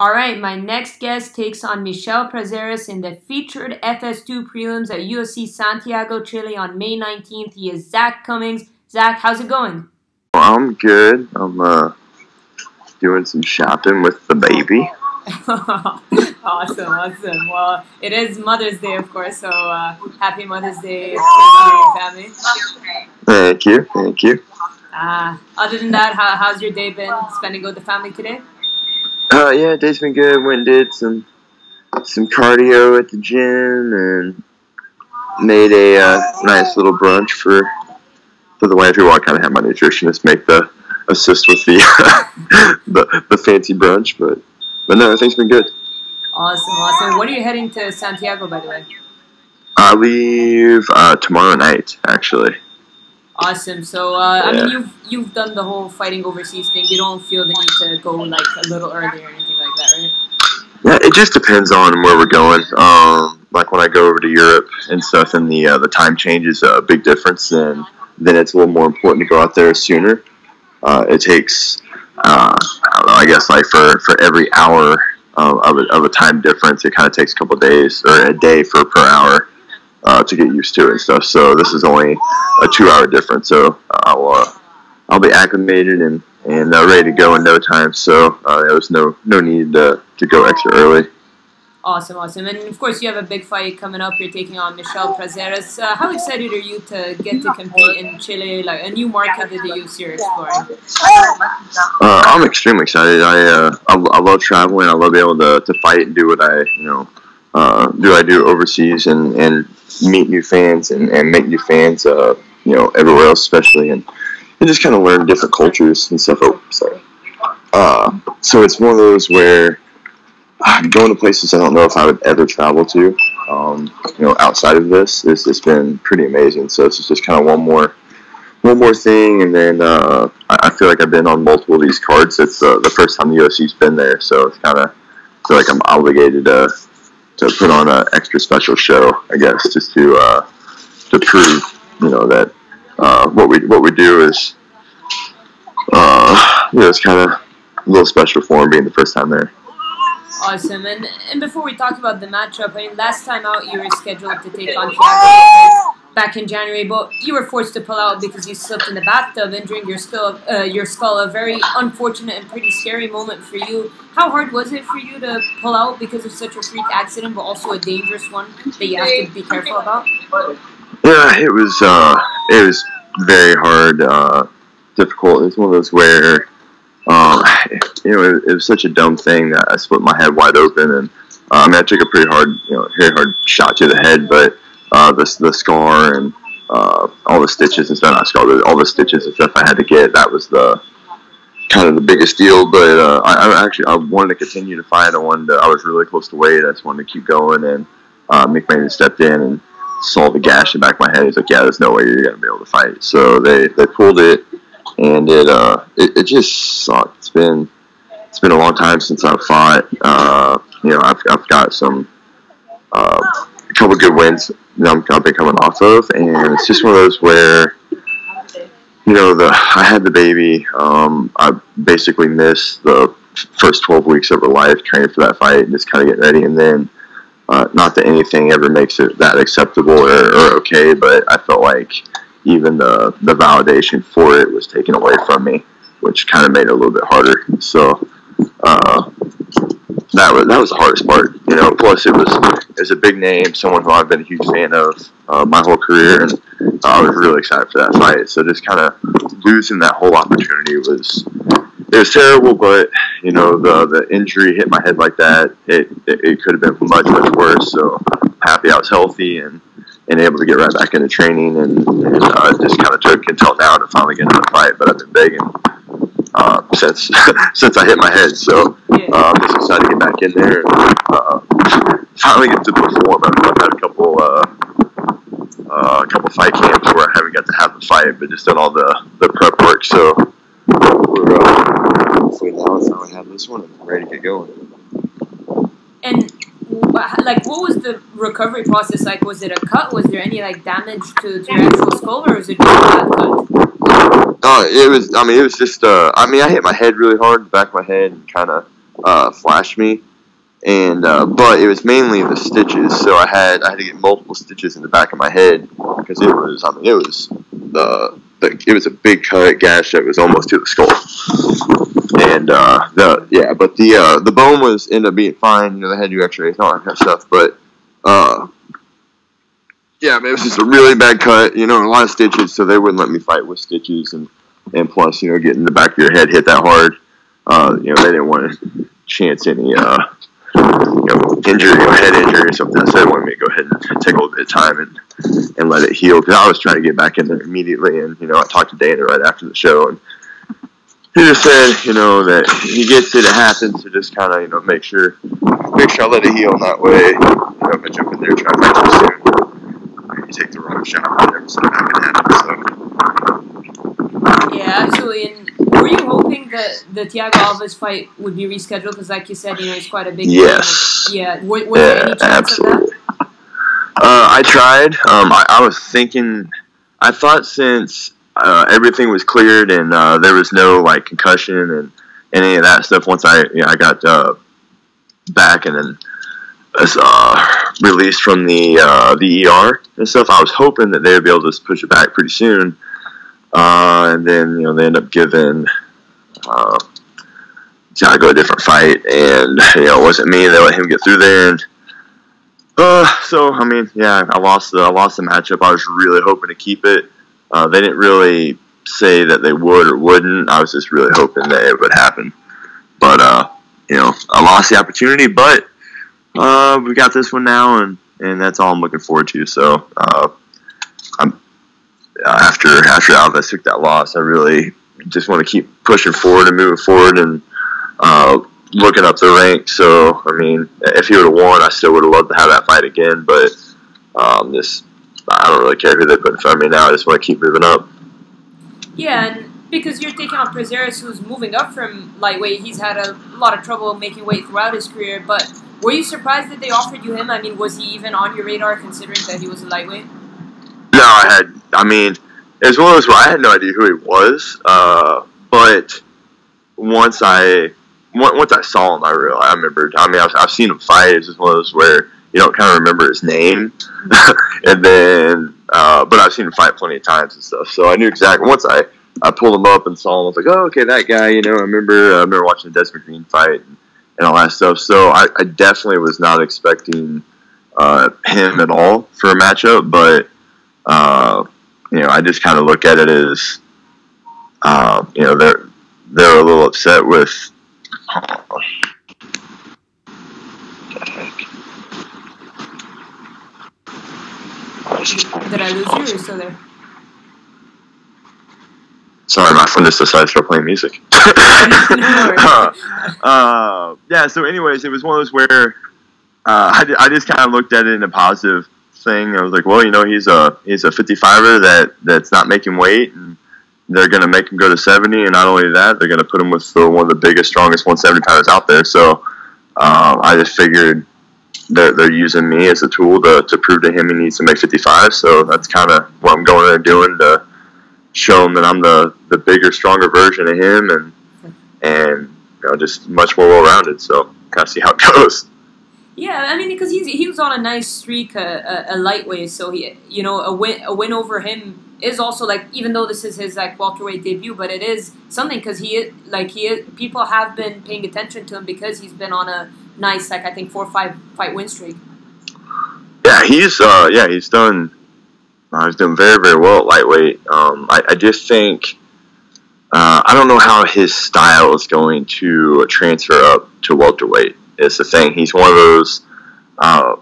All right, my next guest takes on Michel Prazeres in the featured FS2 prelims at UFC Santiago, Chile on May 19th. He is Zak Cummings. Zak, how's it going? I'm good. I'm uh, doing some shopping with the baby. awesome, awesome. Well, it is Mother's Day, of course, so uh, happy Mother's Day to your family. Thank you, thank you. Uh, other than that, how, how's your day been spending with the family today? Uh, yeah, day's been good. Went and did some some cardio at the gym and made a uh, nice little brunch for for the wife. Well, I kind of had my nutritionist make the assist with the the, the fancy brunch, but but no, everything's been good. Awesome, awesome. When are you heading to Santiago, by the way? I leave uh, tomorrow night, actually. Awesome. So, uh, I mean, you've you've done the whole fighting overseas thing. You don't feel the need to go like a little early or anything like that, right? Yeah, it just depends on where we're going. Um, like when I go over to Europe and stuff, and the uh, the time change is a big difference, and then it's a little more important to go out there sooner. Uh, it takes, uh, I don't know, I guess like for, for every hour of, of, a, of a time difference, it kind of takes a couple days or a day for per hour uh, to get used to and stuff. So this is only a two hour difference. So I'll uh, I'll be acclimated and and uh, ready to go in no time. So uh, there was no no need to, to go extra early. Awesome, awesome, and of course you have a big fight coming up. You're taking on Michel Prazeres. Uh, how excited are you to get to compete in Chile, like a new market that the UFC you're exploring? Uh, I'm extremely excited. I, uh, I, I love traveling. I love being able to, to fight and do what I you know uh, do I do overseas and, and meet new fans and, and make new fans, uh, you know, everywhere else, especially, and, and just kind of learn different cultures and stuff. Oh, sorry. Uh, so it's one of those where I'm going to places I don't know if I would ever travel to. Um, you know, outside of this, it's, it's been pretty amazing. So it's just kind of one more, one more thing, and then uh, I feel like I've been on multiple of these cards. It's uh, the first time the UFC's been there, so it's kind of feel like I'm obligated to to put on an extra special show, I guess, just to uh, to prove, you know, that uh, what we what we do is, uh, you know, it's kind of a little special for him being the first time there. Awesome. And and before we talk about the matchup, I mean, last time out you were scheduled to take on Thiago back in January, but you were forced to pull out because you slipped in the bathtub, injuring your skull. Uh, your skull, a very unfortunate and pretty scary moment for you. How hard was it for you to pull out because of such a freak accident, but also a dangerous one that you have to be careful about? Yeah, it was. Uh, it was very hard, uh, difficult. It's one of those where, um, you know, it, it, was such a dumb thing that I split my head wide open, and uh, I mean, I took a pretty hard, you know, very hard shot to the head, but uh, the the scar and uh, all the stitches and stuff. Not scar, all the stitches and stuff I had to get. That was the kind of the biggest deal. But uh, I, I, actually I wanted to continue to fight. I wanted to, I was really close to Wade. I just wanted to keep going. And uh, Maynard stepped in and saw the gash in the back of my head. He's like, "Yeah, there's no way you're gonna be able to fight." So they they pulled it, and it uh it, it just sucked. It's been it's been a long time since I've fought. Uh, you know, I've I've got some. Uh, a couple good wins that I'm, I've been coming off of, and it's just one of those where you know the I had the baby. Um, I basically missed the first 12 weeks of her life training for that fight and just kind of getting ready, and then. Uh, not that anything ever makes it that acceptable or, or okay, but I felt like even the the validation for it was taken away from me, which kind of made it a little bit harder. So that was that was the hardest part. You know, plus it was it was a big name, someone who I've been a huge fan of uh, my whole career, and I was really excited for that fight. So just kind of losing that whole opportunity was it was terrible. But you know, the the injury hit my head like that. It it, it could have been much much worse. So happy I was healthy and and able to get right back into training, and, and uh, just kind of took until now to finally get into the fight. But I've been begging uh, since since I hit my head. So uh, I'm just excited to get back in there and uh, finally get to perform. I've, I've had a couple uh, uh, a couple fight camps where I haven't got to have the fight, but just done all the, the prep work. So we're uh, hopefully now I have this one and ready to get going. And like, what was the recovery process like? Was it a cut? Was there any like damage to, to your actual skull, or was it just a bad cut? Uh, it was. I mean, it was just. Uh, I mean, I hit my head really hard, the back of my head, and kind of uh, me, and uh, but it was mainly the stitches. So I had I had to get multiple stitches in the back of my head because it was I mean it was the, the it was a big cut gash that was almost to the skull. And uh, the yeah, but the uh, the bone was ended up being fine. You know, they had to do X-rays and all that kind of stuff. But uh, yeah, I mean, it was just a really bad cut. You know, a lot of stitches, so they wouldn't let me fight with stitches, and and plus, you know, getting the back of your head hit that hard. Uh, you know, they didn't want to chance any uh, you know, injury, know, head injury or something. So they wanted me to go ahead and take a little bit of time and, and let it heal because I was trying to get back in there immediately. And, you know, I talked to Dana right after the show and he just said, you know, that he gets it, it happens, so just kind of, you know, make sure, make sure I let it heal in that way. You know, if I jump in there try to too soon, you take the wrong shot, whatever, so happen. So. Yeah, absolutely. And were you hoping that the Thiago Alves fight would be rescheduled? Because, like you said, you know, it's quite a big. Yes. Yeah. Was, was yeah, there any chance absolutely. of that? Uh, I tried. Um, I, I, was thinking. I thought since uh, everything was cleared and uh, there was no like concussion and, and any of that stuff. Once I you know, I got uh, back and then uh, released from the uh, the ER and stuff, I was hoping that they would be able to push it back pretty soon. Uh, and then you know they end up giving uh, Thiago a different fight, and you know it wasn't me. They let him get through there, and uh, so I mean, yeah, I lost the I lost the matchup. I was really hoping to keep it. Uh, they didn't really say that they would or wouldn't. I was just really hoping that it would happen, but uh, you know, I lost the opportunity. But uh, we got this one now, and and that's all I'm looking forward to. So uh, I'm after after Alves took that loss, I really just want to keep pushing forward and moving forward and uh, looking up the ranks. So I mean, if he would have won, I still would have loved to have that fight again. But um, this, I don't really care who they put in front of me now. I just want to keep moving up. Yeah, and because you're taking on Prazeres, who's moving up from lightweight, he's had a lot of trouble making weight throughout his career. But were you surprised that they offered you him? I mean, was he even on your radar considering that he was a lightweight? No, I had. I mean, as well as I had no idea who he was. Uh, but once I once I saw him, I realized. I remembered. I mean, I've, I've seen him fight. It's one of those where you don't kind of remember his name, and then uh, but I've seen him fight plenty of times and stuff. So I knew exactly. Once I I pulled him up and saw him, I was like, oh, okay, that guy. You know, I remember. I remember watching the Desmond Green fight and, and all that stuff. So I, I definitely was not expecting uh, him at all for a matchup, but uh, you know, I just kind of look at it as, uh, you know, they're they're a little upset with. Did I lose you? Or still there? Sorry, my friend just decided to start playing music. uh, uh, yeah. So, anyways, it was one of those where uh, I, I just kind of looked at it in a positive thing. I was like, well, you know, he's a he's a 55er that that's not making weight, and they're going to make him go to 70. And not only that, they're going to put him with the, one of the biggest, strongest 170 pounders out there. So um, I just figured they're, they're using me as a tool to, to prove to him he needs to make 55. So that's kind of what I'm going there doing to show him that I'm the, the bigger, stronger version of him, and and you know, just much more well rounded. So kind of see how it goes. Yeah, I mean, because he's he was on a nice streak, a, a, a, lightweight. So he, you know, a win a win over him is also like even though this is his like welterweight debut, but it is something because he like he people have been paying attention to him because he's been on a nice like I think four or five fight win streak. Yeah, he's uh yeah he's done. Uh, he's doing very very well at lightweight. Um, I, I just think. Uh, I don't know how his style is going to transfer up to welterweight It's the thing. He's one of those, uh,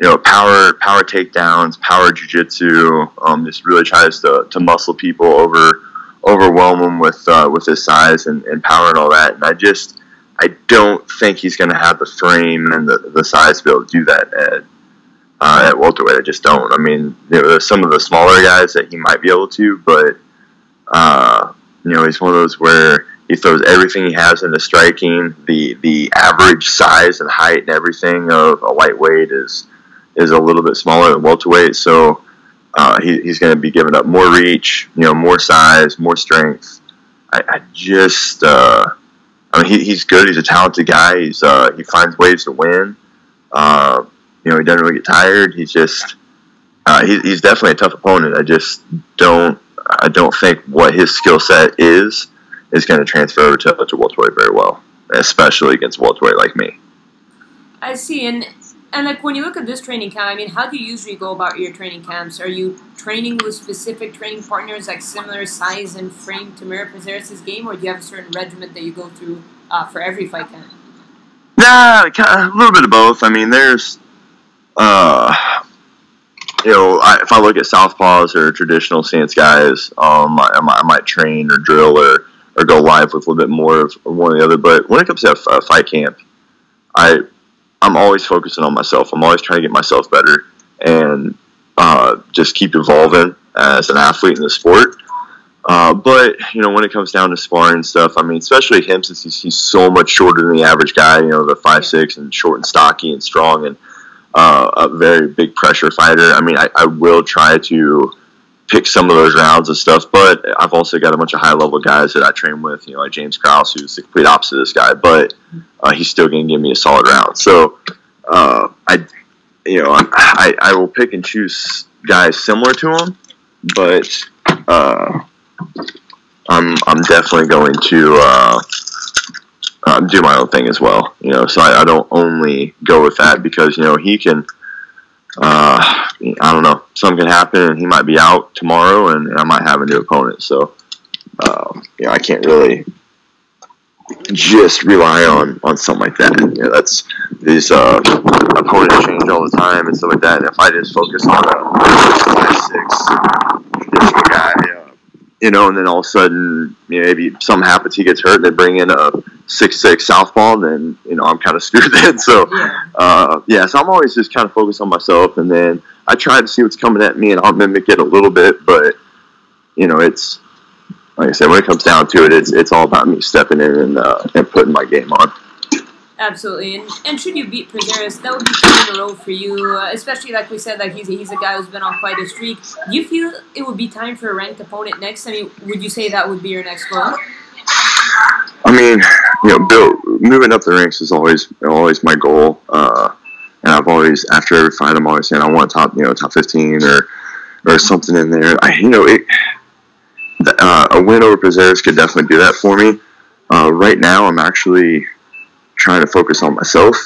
you know, power power takedowns, power jujitsu. Um, just really tries to, to muscle people over, overwhelm them with uh, with his size and, and power and all that. And I just I don't think he's going to have the frame and the, the size to be able to do that at uh, at welterweight. I just don't. I mean, there are some of the smaller guys that he might be able to, but uh, you know, he's one of those where he throws everything he has into striking. The the average size and height and everything of a lightweight is is a little bit smaller than welterweight, so uh, he, he's going to be giving up more reach, you know, more size, more strength. I, I just uh, I mean, he, he's good. He's a talented guy. He's uh, he finds ways to win. Uh, you know, he doesn't really get tired. He's just uh, he, he's definitely a tough opponent. I just don't I don't think what his skill set is is going to transfer over to, to welterweight very well, especially against welterweight like me. I see, and and like when you look at this training camp, I mean, how do you usually go about your training camps? Are you training with specific training partners, like similar size and frame to mirror Prazeres' game, or do you have a certain regiment that you go through uh, for every fight camp? Nah, a little bit of both. I mean, there's, uh, you know, I, if I look at southpaws or traditional stance guys, um, I, I, might, I might train or drill or, or go live with a little bit more of one or the other. But when it comes to a fight camp, I I'm always focusing on myself. I'm always trying to get myself better and uh, just keep evolving as an athlete in the sport. Uh, but you know, when it comes down to sparring stuff, I mean, especially him since he's, he's so much shorter than the average guy. You know, the five six and short and stocky and strong and uh, a very big pressure fighter. I mean, I, I will try to pick some of those rounds and stuff, but I've also got a bunch of high level guys that I train with, you know, like James Krause, who's the complete opposite of this guy, but uh, he's still going to give me a solid round. So, uh, I, you know, I, I will pick and choose guys similar to him, but uh, I'm, I'm definitely going to uh, do my own thing as well, you know, so I, I don't only go with that because, you know, he can – uh, I don't know. Something can happen, and he might be out tomorrow, and I might have a new opponent. So, uh, you know, I can't really just rely on on something like that. You know, that's these uh, opponents change all the time and stuff like that. And if I just focus on a five six guy, uh, you know, and then all of a sudden, you know, maybe something happens, he gets hurt, and they bring in a six six southpaw, then you know I'm kind of screwed then. So yeah. Uh, yeah, so I'm always just kind of focused on myself, and then I try to see what's coming at me, and I'll mimic it a little bit. But you know, it's like I said, when it comes down to it, it's it's all about me stepping in and uh, and putting my game on. Absolutely, and, and should you beat Prazeres, that would be two in a row for you. Uh, especially like we said, like he's he's a guy who's been on quite a streak. Do you feel it would be time for a ranked opponent next? I mean, would you say that would be your next goal? I mean, you know, Bill, moving up the ranks is always always my goal. Uh, and I've always, after every fight, I'm always saying I want to top, you know, top 15 or or something in there. I, you know, it, uh, a win over Prazeres could definitely do that for me. Uh, right now, I'm actually trying to focus on myself,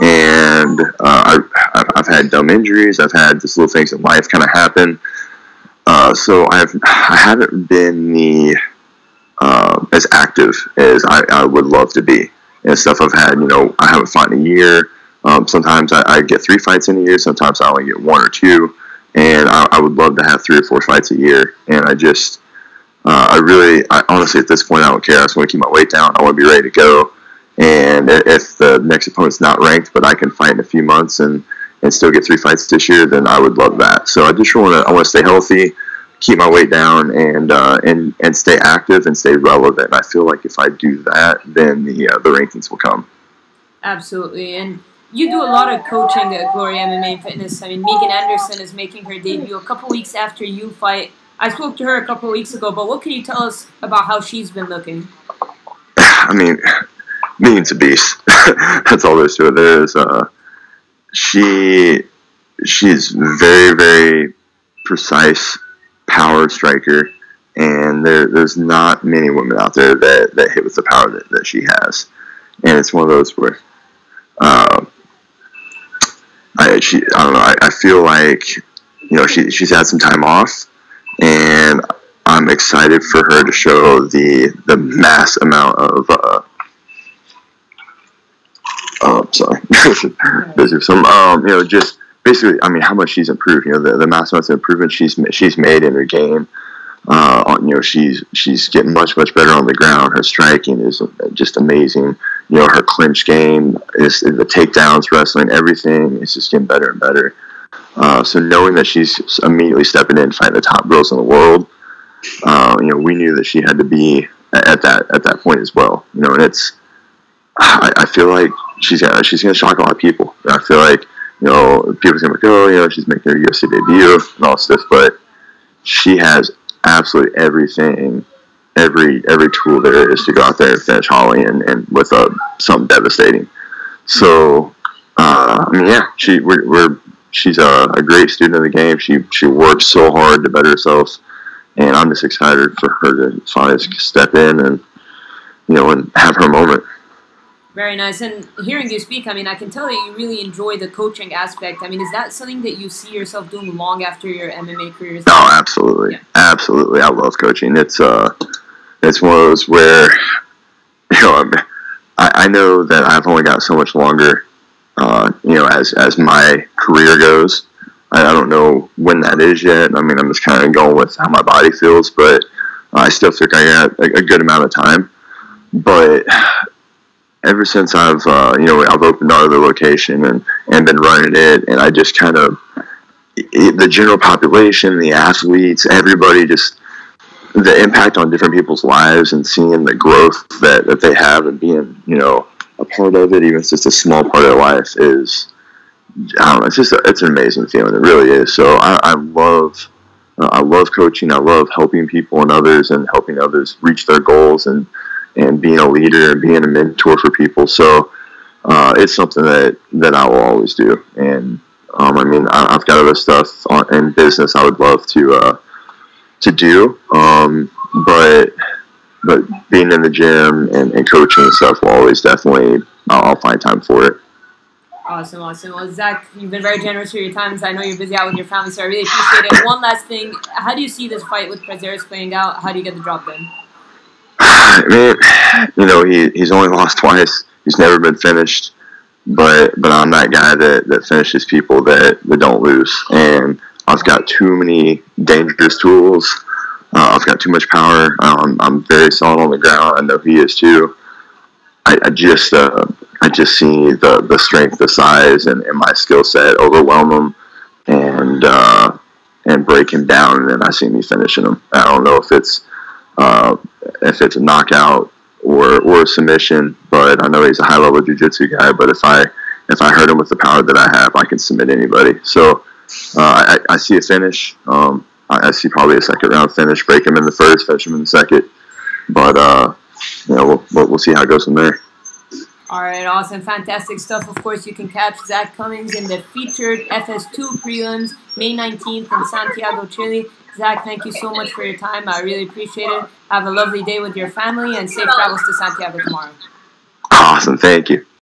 and uh, I, have had dumb injuries. I've had just little things in life kind of happen. Uh, so I've I haven't been the uh, as active as I, I, would love to be. And stuff I've had, you know, I haven't fought in a year. Um, sometimes I, I, get three fights in a year. Sometimes I only get one or two. And I, I would love to have three or four fights a year. And I just, uh, I really, I, honestly, at this point, I don't care. I just want to keep my weight down. I want to be ready to go. And if the next opponent's not ranked, but I can fight in a few months and, and still get three fights this year, then I would love that. So I just want to, I want to stay healthy keep my weight down and uh, and and stay active and stay relevant. I feel like if I do that, then the uh, the rankings will come. Absolutely, and you do a lot of coaching at Glory MMA Fitness. I mean, Megan Anderson is making her debut a couple weeks after you fight. I spoke to her a couple weeks ago, but what can you tell us about how she's been looking? I mean, Megan's a beast. That's all there's to it. There's uh, she she's very very precise power striker, and there, there's not many women out there that, that hit with the power that, that she has. And it's one of those where, uh, I, she, I don't know, I, I feel like, you know, she, she's had some time off, and I'm excited for her to show the, the mass amount of, uh, oh, sorry, some, um, you know, just basically, I mean, how much she's improved. You know, the, the mass amounts of improvement she's she's made in her game. Uh, you know, she's she's getting much much better on the ground. Her striking is just amazing. You know, her clinch game is the takedowns, wrestling, everything is just getting better and better. Uh, so knowing that she's immediately stepping in, fighting the top girls in the world, uh, you know, we knew that she had to be at that at that point as well. You know, and it's I, I feel like she's gonna, she's going to shock a lot of people. I feel like you know, people's gonna be like, oh, you know, she's making her UFC debut and all this stuff, but she has absolutely everything every every tool there is to go out there and finish Holly and, and with a something devastating. So uh, I mean, yeah, she we're, we're she's a, a, great student of the game. She she works so hard to better herself, and I'm just excited for her to finally step in and you know and have her moment. Very nice. And hearing you speak, I mean, I can tell that you really enjoy the coaching aspect. I mean, is that something that you see yourself doing long after your MMA career? Is oh, absolutely, yeah. absolutely. I love coaching. It's uh, it's one of those where you know I, I know that I've only got so much longer. Uh, you know, as as my career goes, I, I don't know when that is yet. I mean, I'm just kind of going with how my body feels, but I still think I got a, a good amount of time. But ever since I've uh, you know I've opened our other location and and been running it, and I just kind of the general population, the athletes, everybody just the impact on different people's lives and seeing the growth that, that they have and being you know a part of it, even if it's just a small part of their life, is I don't know. It's just a, it's an amazing feeling. It really is. So I, I love. I love coaching. I love helping people and others, and helping others reach their goals, and and being a leader and being a mentor for people. So uh, it's something that, that I will always do. And um, I mean, I, have got other stuff on, in business I would love to uh, to do, um, but but being in the gym and, and coaching and stuff will always definitely I'll, I'll find time for it. Awesome, awesome. Well, Zak, you've been very generous with your time. so I know you're busy out with your family, so I really appreciate it. One last thing, how do you see this fight with Prazeres playing out? How do you get the drop done? I mean, you know, he, he's only lost twice. He's never been finished. But but I'm that guy that, that finishes people that, that don't lose. And I've got too many dangerous tools. Uh, I've got too much power. Um, I'm very solid on the ground. I know he is too. I, I just uh, I just see the, the strength, the size, and, and my skill set overwhelm him and uh, and break him down. And then I see me finishing him. I don't know if it's uh, if it's a knockout or or a submission. But I know he's a high level jiu-jitsu guy. But if I if I hurt him with the power that I have, I can submit anybody. So uh, I, I, see a finish. Um, I, I, see probably a second round finish. Break him in the first, finish him in the second. But uh, you know, we'll, we'll see how it goes from there. All right, awesome, fantastic stuff. Of course, you can catch Zak Cummings in the featured FS2 prelims May 19th in Santiago, Chile. Zak, thank you so much for your time. I really appreciate it. Have a lovely day with your family and safe travels to Santiago tomorrow. Awesome. Thank you.